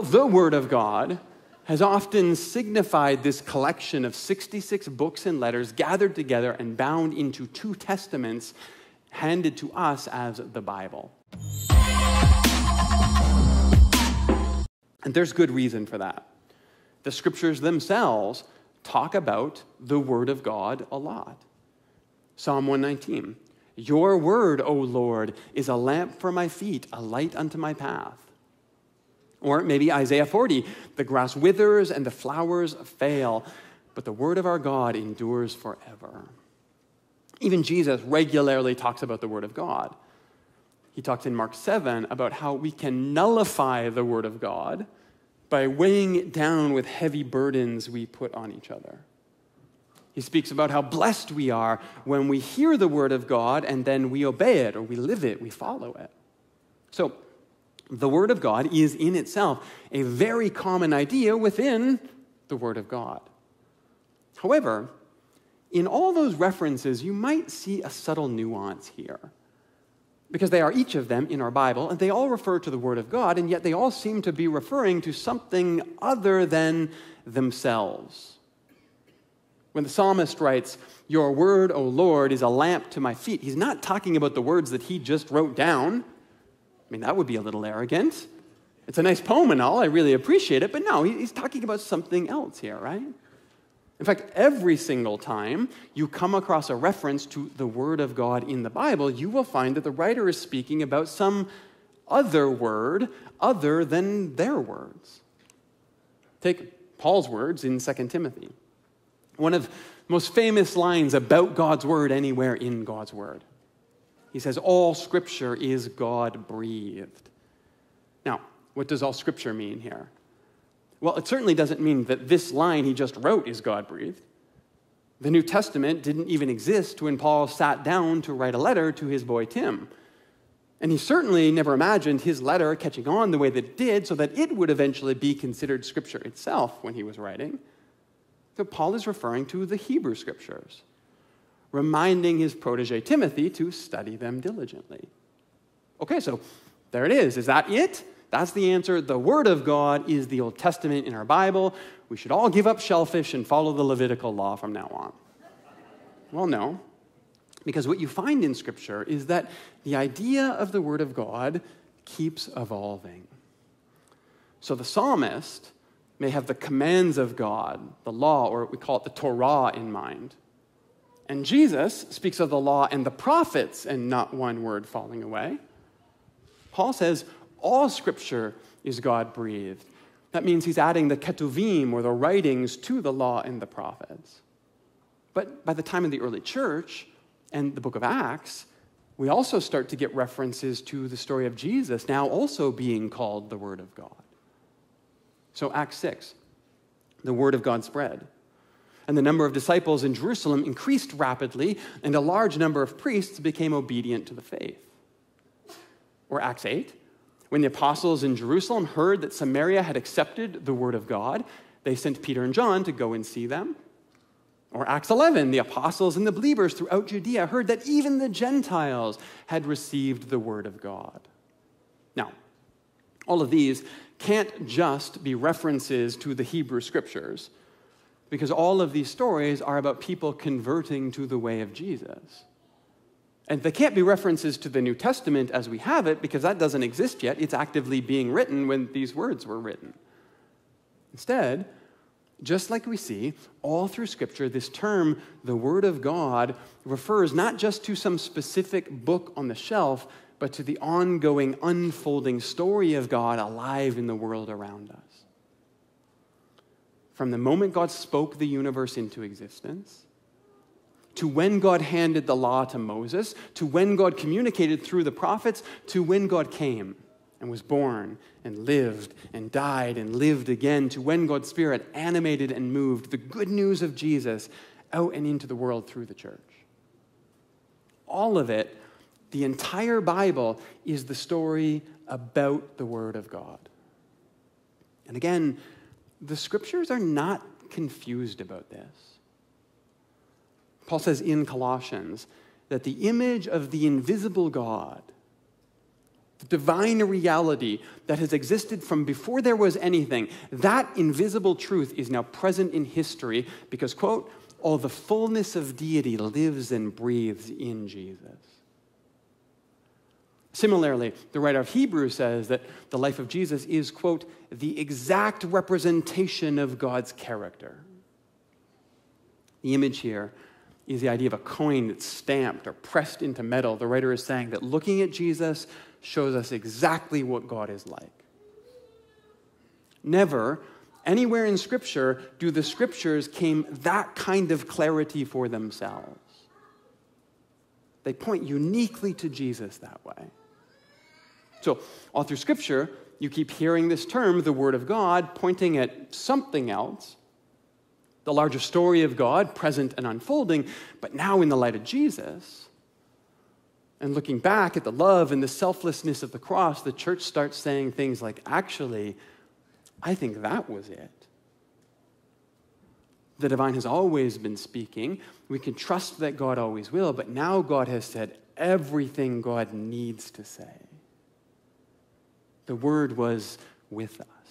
The Word of God has often signified this collection of 66 books and letters gathered together and bound into two testaments handed to us as the Bible. And there's good reason for that. The scriptures themselves talk about the Word of God a lot. Psalm 119 Your Word, O Lord, is a lamp for my feet, a light unto my path. Or maybe Isaiah 40 the grass withers and the flowers fail, but the word of our God endures forever. Even Jesus regularly talks about the word of God. He talks in Mark 7 about how we can nullify the word of God by weighing it down with heavy burdens we put on each other. He speaks about how blessed we are when we hear the word of God and then we obey it or we live it, we follow it. So, the Word of God is in itself a very common idea within the Word of God. However, in all those references, you might see a subtle nuance here. Because they are each of them in our Bible, and they all refer to the Word of God, and yet they all seem to be referring to something other than themselves. When the psalmist writes, Your word, O Lord, is a lamp to my feet, he's not talking about the words that he just wrote down mean, that would be a little arrogant. It's a nice poem and all, I really appreciate it, but no, he's talking about something else here, right? In fact, every single time you come across a reference to the Word of God in the Bible, you will find that the writer is speaking about some other word other than their words. Take Paul's words in 2 Timothy. One of the most famous lines about God's Word anywhere in God's Word. He says, All scripture is God breathed. Now, what does all scripture mean here? Well, it certainly doesn't mean that this line he just wrote is God breathed. The New Testament didn't even exist when Paul sat down to write a letter to his boy Tim. And he certainly never imagined his letter catching on the way that it did so that it would eventually be considered scripture itself when he was writing. So Paul is referring to the Hebrew scriptures reminding his protege Timothy to study them diligently. Okay, so there it is. Is that it? That's the answer. The Word of God is the Old Testament in our Bible. We should all give up shellfish and follow the Levitical law from now on. Well, no. Because what you find in Scripture is that the idea of the Word of God keeps evolving. So the psalmist may have the commands of God, the law, or we call it the Torah, in mind. And Jesus speaks of the law and the prophets and not one word falling away. Paul says all scripture is God breathed. That means he's adding the ketuvim or the writings to the law and the prophets. But by the time of the early church and the book of Acts, we also start to get references to the story of Jesus now also being called the Word of God. So, Acts 6, the Word of God spread and the number of disciples in Jerusalem increased rapidly, and a large number of priests became obedient to the faith. Or Acts 8, when the apostles in Jerusalem heard that Samaria had accepted the word of God, they sent Peter and John to go and see them. Or Acts 11, the apostles and the believers throughout Judea heard that even the Gentiles had received the word of God. Now, all of these can't just be references to the Hebrew scriptures because all of these stories are about people converting to the way of Jesus. And they can't be references to the New Testament as we have it because that doesn't exist yet. It's actively being written when these words were written. Instead, just like we see all through Scripture, this term, the Word of God, refers not just to some specific book on the shelf, but to the ongoing, unfolding story of God alive in the world around us from the moment God spoke the universe into existence, to when God handed the law to Moses, to when God communicated through the prophets, to when God came and was born and lived and died and lived again, to when God's Spirit animated and moved the good news of Jesus out and into the world through the church. All of it, the entire Bible, is the story about the Word of God. And again, the scriptures are not confused about this. Paul says in Colossians that the image of the invisible God, the divine reality that has existed from before there was anything, that invisible truth is now present in history because, quote, all the fullness of deity lives and breathes in Jesus. Similarly, the writer of Hebrews says that the life of Jesus is, quote, the exact representation of God's character. The image here is the idea of a coin that's stamped or pressed into metal. The writer is saying that looking at Jesus shows us exactly what God is like. Never, anywhere in Scripture, do the Scriptures claim that kind of clarity for themselves. They point uniquely to Jesus that way. So, all through Scripture, you keep hearing this term, the Word of God, pointing at something else the larger story of God present and unfolding, but now in the light of Jesus. And looking back at the love and the selflessness of the cross, the church starts saying things like, actually, I think that was it. The divine has always been speaking. We can trust that God always will, but now God has said everything God needs to say. The word was with us.